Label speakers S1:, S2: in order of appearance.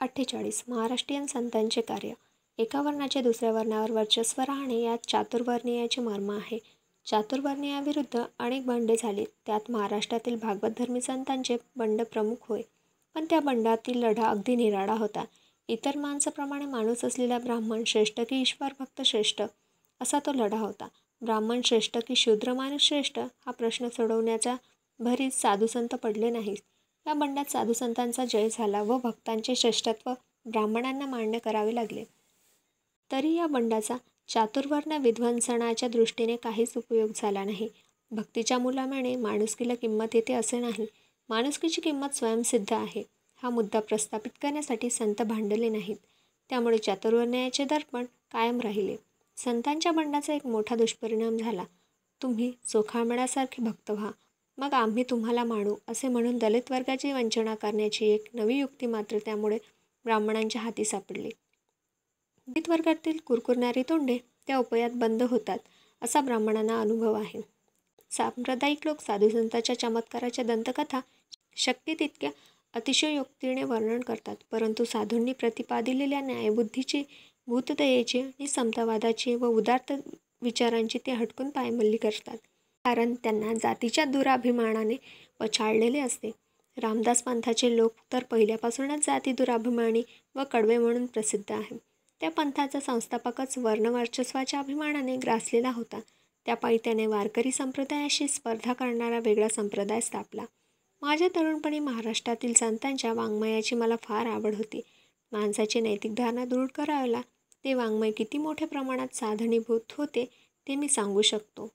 S1: अठ्ठेचाळीस महाराष्ट्रीयन संतांचे कार्य. एका वर्णाचे दुसऱ्या वर्णावर वर्चस्व राहणे यात चातुर्वर्णीयाचे मर्म आहे. चातुर्वर्णीयाविरुद्ध अनेक बंडे झाले. त्यात महाराष्ट्रातील भागवतधर्मी संतांचे बंड प्रमुख होय. पण त्या बंडातील लढा अगदी निराळा होता. इतर माणसाप्रमाणे माणूस असलेला ब्राह्मण श्रेष्ठ की ईश्वर भक्त श्रेष्ठ? असा तो लढा होता. ब्राह्मण श्रेष्ठ की शूद्र माणूस श्रेष्ठ? हा प्रश्न सोडवण्याच्या भरीत साधुसंत पडले नाहीत. या बंडात साधुसंतांचा जय झाला व भक्तांचे श्रेष्ठत्व ब्राह्मणांना मान्य करावे लागले. तरी या बंडाचा चातुर्वर्ण विध्वंसनाच्या दृष्टीने काहीच उपयोग झाला नाही. भक्तीच्या मुलामाने माणुसकीला किंमत येते असे नाही. माणुसकीची किंमत स्वयंसिद्ध आहे. हा मुद्दा प्रस्थापित करण्यासाठी संत भांडले नाहीत. त्यामुळे चातुर्वर्णयाचे दर्पण कायम राहिले. संतांच्या बंडाचा एक मोठा दुष्परिणाम झाला. तुम्ही चोखाळमळासारखे भक्त व्हा. मग आम्ही तुम्हाला मानू असे म्हणून दलित वर्गाची वंचना करण्याची एक नवी युक्ती मात्र त्यामुळे ब्राह्मणांच्या हाती सापडली. दलित वर्गातील कुरकुरणारी तोंडे त्या उपयात बंद होतात असा ब्राह्मणांना अनुभव आहे. सांप्रदायिक लोक साधुसंताच्या चमत्काराच्या दंतकथा शक्य तितक्या अतिशयोक्तीने वर्णन करतात परंतु साधूंनी प्रतिपादिलेल्या न्यायबुद्धीची भूतदयेची आणि समतावादाची व उदार्त विचारांची ते हटकून पायमल्ली करतात. कारण त्यांना जातीच्या दुराभिमानाने पछाडलेले असते. रामदास पंथाचे लोक तर पहिल्यापासूनच जाती दुराभिमानी व कडवे म्हणून प्रसिद्ध आहे. त्या पंथाचा संस्थापकच वर्णवर्चस्वाच्या अभिमानाने ग्रासलेला होता. त्यापायी त्याने वारकरी संप्रदायाशी स्पर्धा करणारा वेगळा संप्रदाय स्थापला. माझ्या तरुणपणी महाराष्ट्रातील संतांच्या वाङ्मयाची मला फार आवड होती. माणसाची नैतिक धारणा दृढ करायला ते वाङ्मय किती मोठ्या प्रमाणात साधनीभूत होते ते मी सांगू शकतो.